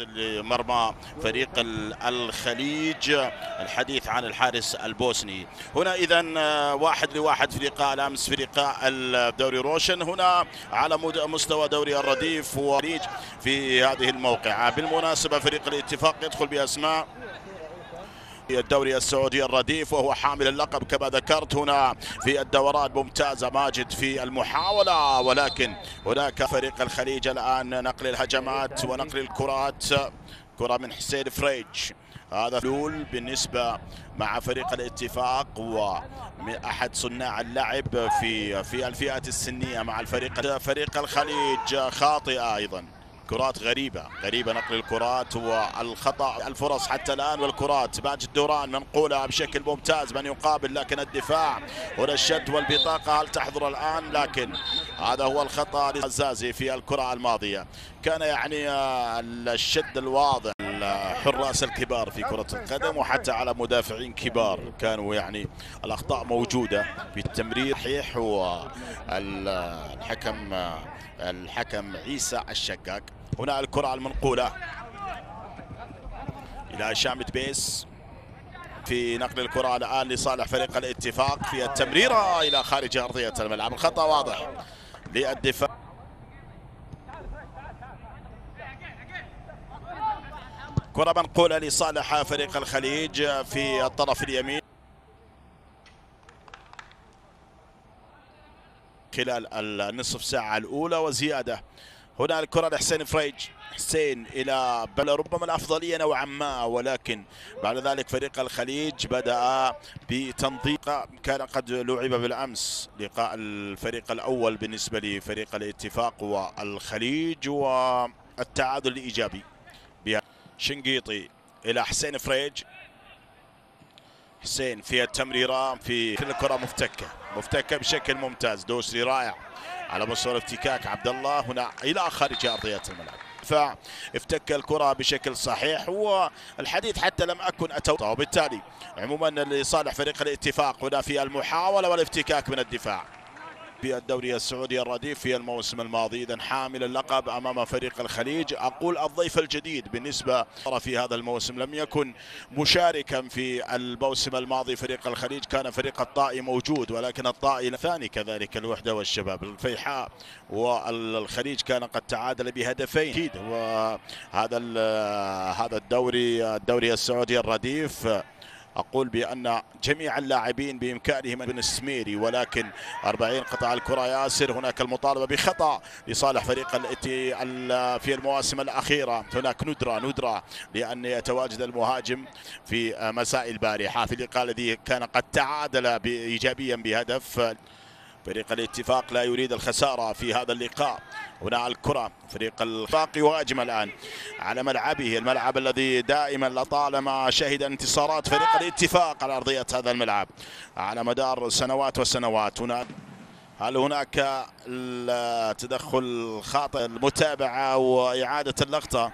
لمرمى فريق الخليج الحديث عن الحارس البوسني. هنا اذا واحد لواحد في لقاء الأمس في لقاء الدوري روشن. هنا على مستوى دوري الرديف وريج في هذه الموقعة بالمناسبة فريق الاتفاق يدخل بأسماء الدوري السعودي الرديف وهو حامل اللقب كما ذكرت هنا في الدورات. ممتازة ماجد في المحاولة ولكن هناك فريق الخليج الآن نقل الهجمات ونقل الكرات. كرة من حسين فريج. هذا فلول بالنسبة مع فريق الاتفاق ومن أحد صناع اللعب في في الفئات السنية مع الفريق فريق الخليج خاطئة أيضا. كرات غريبة غريبة نقل الكرات والخطأ الفرص حتى الآن والكرات. ماجد دوران منقولة بشكل ممتاز من يقابل لكن الدفاع هنا الشد والبطاقة هل تحضر الآن؟ لكن هذا هو الخطأ للزازي في الكرة الماضية. كان يعني الشد الواضح. الحراس الكبار في كرة القدم وحتى على مدافعين كبار. كانوا يعني الأخطاء موجودة في التمرير صحيح والحكم الحكم عيسى الشقاق. هنا الكرة المنقولة إلى هشام بيس في نقل الكرة الآن لصالح فريق الاتفاق في التمريرة إلى خارج أرضية الملعب. الخطأ واضح للدفاع. كرة منقولة لصالح فريق الخليج في الطرف اليمين. خلال النصف ساعة الأولى وزيادة. هنا الكرة لحسين فريج. حسين إلى بل ربما الأفضلية نوعا ما ولكن بعد ذلك فريق الخليج بدأ بتنظيق كان قد لعب بالأمس. لقاء الفريق الأول بالنسبة لفريق الاتفاق والخليج والتعادل الإيجابي. شنقيطي إلى حسين فريج. حسين في التمريرة في الكرة مفتكة. مفتكة بشكل ممتاز. دوسري رائع. على مستوى الافتكاك عبد الله هنا إلى خارج أرضية الملعب. فافتك الكرة بشكل صحيح. والحديث حتى لم أكن أتوقع وبالتالي عموما لصالح فريق الاتفاق هنا في المحاولة والافتكاك من الدفاع. في الدوري السعودي الرديف في الموسم الماضي اذا حامل اللقب أمام فريق الخليج. أقول الضيف الجديد بالنسبة في هذا الموسم لم يكن مشاركا في الموسم الماضي فريق الخليج كان فريق الطائي موجود ولكن الطائي الثاني كذلك الوحدة والشباب. الفيحاء والخليج كان قد تعادل بهدفين. أكيد وهذا هذا الدوري الدوري السعودي الرديف. أقول بأن جميع اللاعبين بإمكانهم بن السميري ولكن 40 قطع الكرة ياسر هناك المطالبة بخطأ لصالح فريق الاتي في المواسم الأخيرة. هناك ندرة ندرة لأن يتواجد المهاجم في مساء البارحة في اللقاء الذي كان قد تعادل إيجابيا بهدف. فريق الاتفاق لا يريد الخسارة في هذا اللقاء. هنا الكرة فريق الاتفاق يهاجم الآن على ملعبه الملعب الذي دائما لطالما شهد انتصارات فريق الاتفاق على أرضية هذا الملعب على مدار سنوات وسنوات. هنا هل هناك تدخل خاطئ المتابعة وإعادة اللقطة؟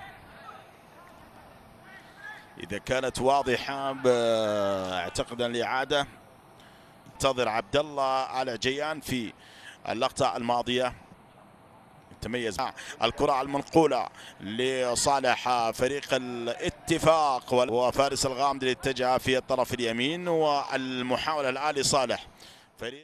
إذا كانت واضحة أعتقد الإعادة. ينتظر عبد الله آل جيان في اللقطة الماضية. تميز الكرة المنقولة لصالح فريق الاتفاق وفارس الغامدي اتجه في الطرف اليمين والمحاولة الآن لصالح فريق